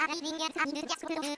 Arriving at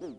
うん。